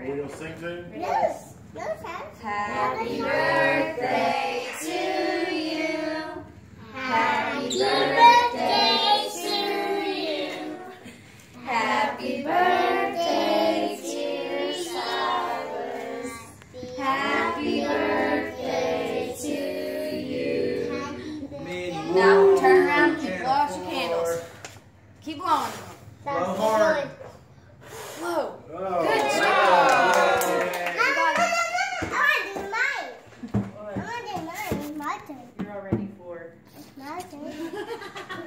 We gonna sing to? Yes. Yes, Happy Happy birthday to you. Happy birthday to you. Happy birthday, dear Sylus. Happy birthday to you. Now turn around and and blow out your candles. Keep blowing. Blow hard. You're all ready for. It's my turn.